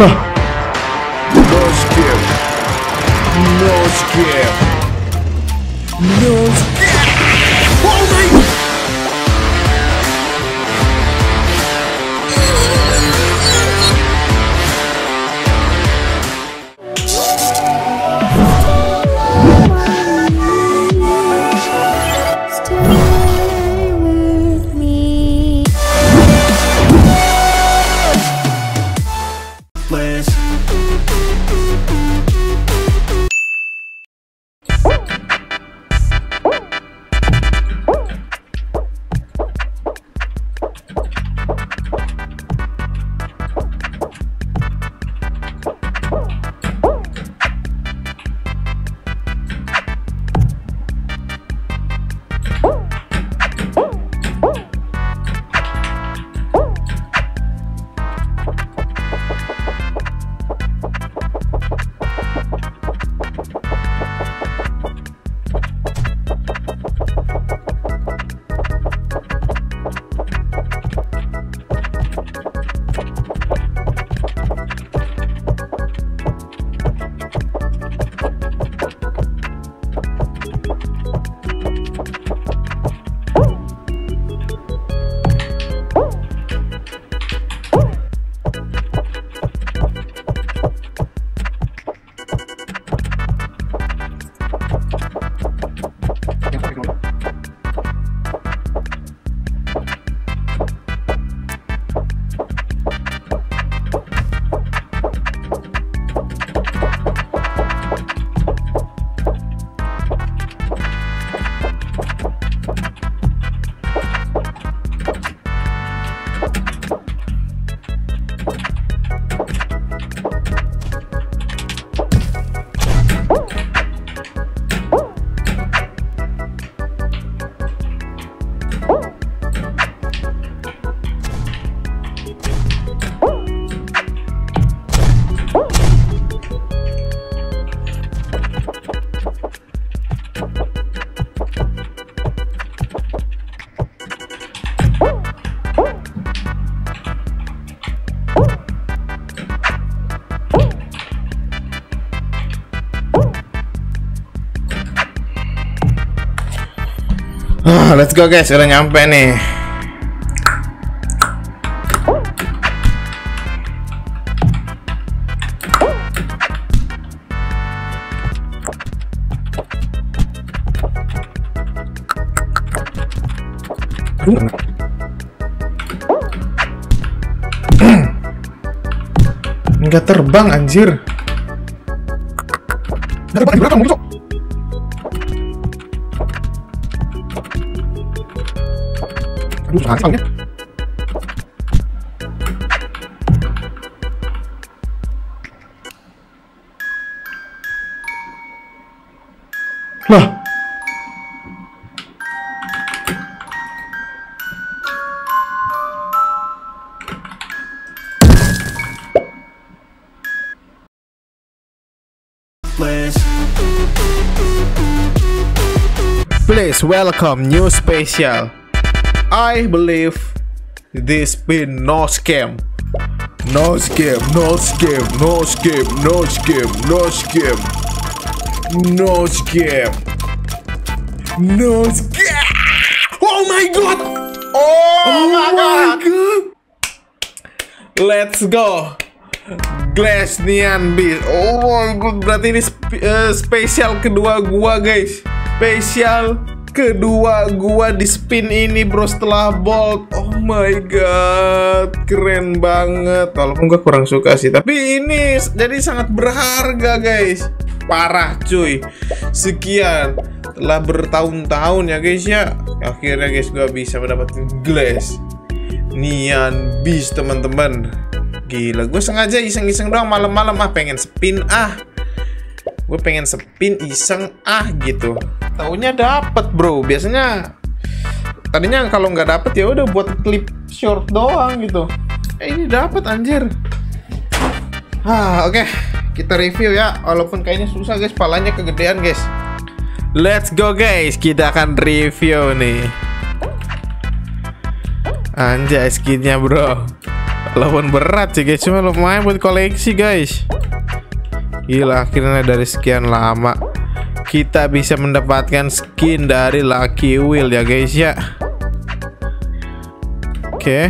No skip. No skip. No skip. Ah, let's go guys, udah nyampe nih. Enggak terbang anjir. Enggak terbang di belakang muncul. Aduh, susah sekali ya. Lah. Flash. Please welcome new special. I believe this been no scam. No scam, no scam, no scam, no scam, no scam. No scam. No scam. Oh my god. Oh, my, god. Let's go. Glass Nian Beast. Oh my god, berarti ini spe- eh, spesial kedua gua, guys. Spesial kedua gua di spin ini, bro, setelah bolt. Oh my god, keren banget. Walaupun gua kurang suka sih, tapi ini jadi sangat berharga, guys. Parah, cuy. Sekian telah bertahun-tahun ya, guys ya. Akhirnya, guys, gua bisa mendapatkan glass. Nian Beast teman-teman Gila gue sengaja iseng-iseng doang malam-malam ah pengen spin ah Gue pengen spin iseng ah gitu Taunya dapet bro. Biasanya Tadinya kalau nggak dapet ya udah buat klip short doang gitu. Eh ini dapet anjir. Ah oke. Kita review ya. Walaupun kayaknya susah guys. Palanya kegedean guys. Let's go guys. Kita akan review nih. Anjay skinnya bro. Lawan berat sih guys, cuma lumayan buat koleksi guys. Gila, akhirnya dari sekian lama kita bisa mendapatkan skin dari Lucky Wheel ya guys ya. Oke.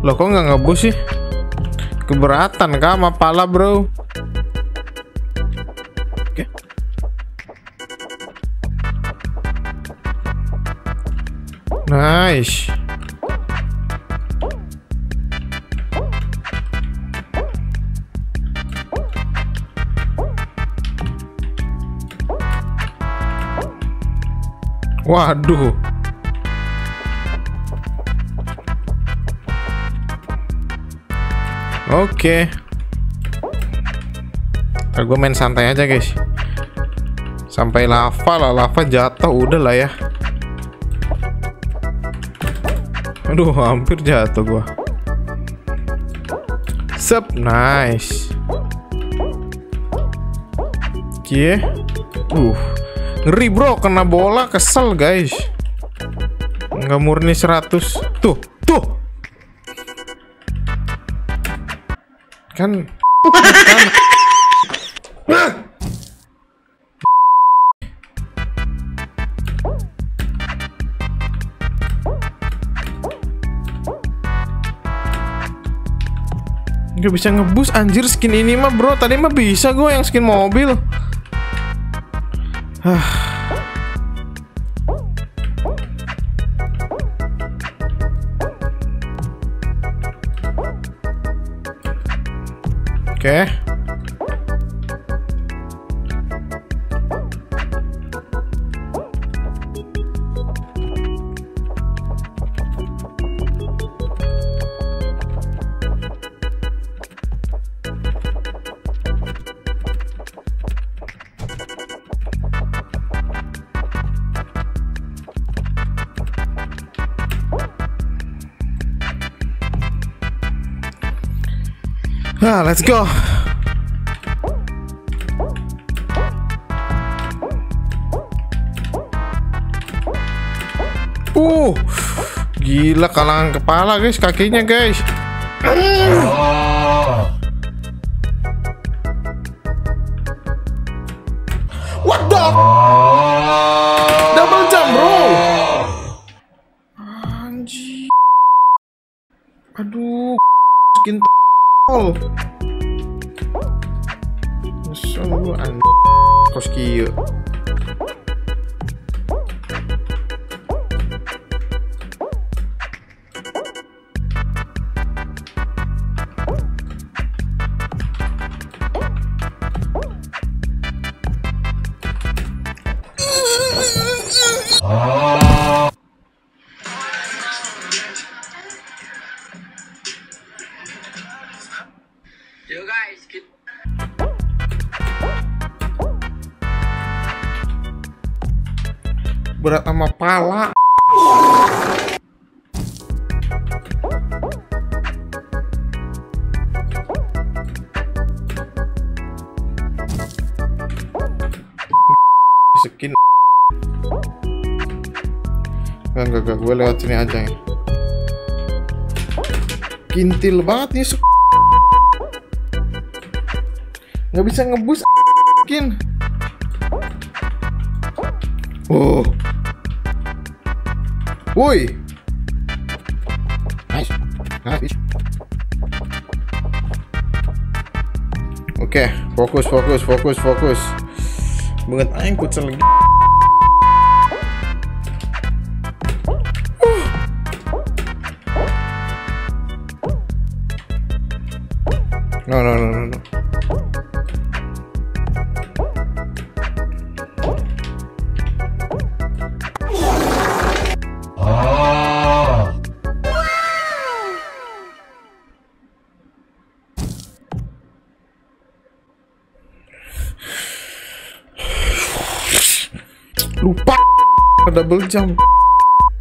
Loh kok nggak ngebus sih? Keberatan kah sama pala bro? Nice. Waduh. Oke. Ntar gue main santai aja guys. Sampai lava lah, lava jatuh udah lah ya. Aduh, hampir jatuh gua. Sep, nice. Oke. Uh, ngeri bro, kena bola kesel guys. Nggak murni 100. Tuh, tuh. Kan kan Ah! Gak bisa ngebus anjir skin ini mah bro Tadi mah bisa gue yang skin mobil Ah. Oke Ah, let's go. Uh, gila kalangan kepala guys, kakinya guys. What Oh, so and Koski. Berat sama pala. Skin. Enggak, enggak, enggak. Gue lewat sini aja ya. Kintil banget nih Nggak bisa ngebus skin. Oh. Woi. Nice. Nice. Oke, fokus, fokus, fokus, fokus. Banget aing kucel lagi. No, no, no, no, no. Lupa double jump.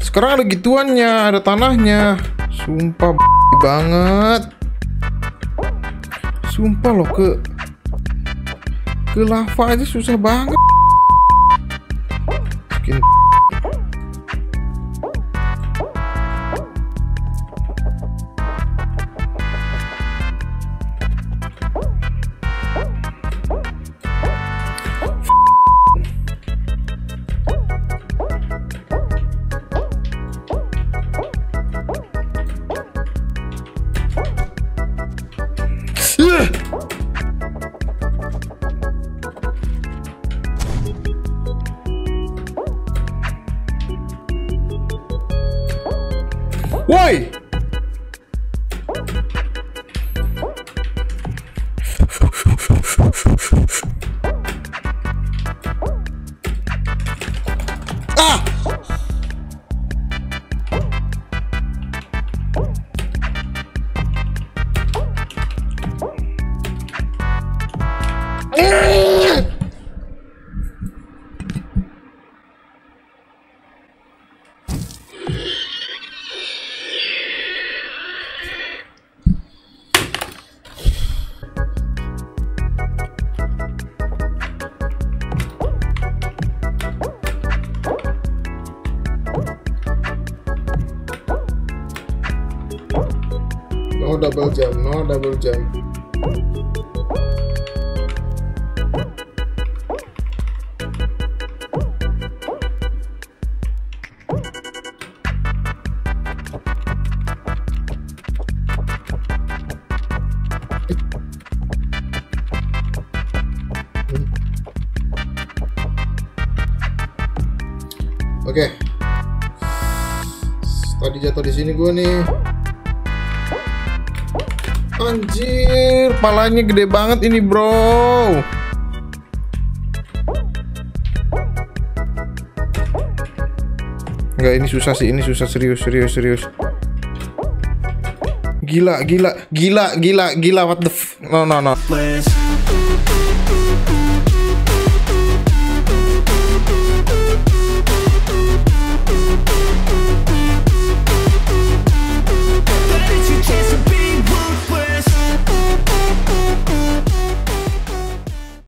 Sekarang ada gituannya, ada tanahnya. Sumpah banget. Sumpah loh ke ke lava aja susah banget. Fui! No double jump, no double jump. Oke. Tadi jatuh di sini gue nih. Anjir, palanya gede banget ini, bro. Enggak, ini susah sih, ini susah serius, serius, serius. Gila, gila, gila, gila, gila, what the f... No, no, no. Place.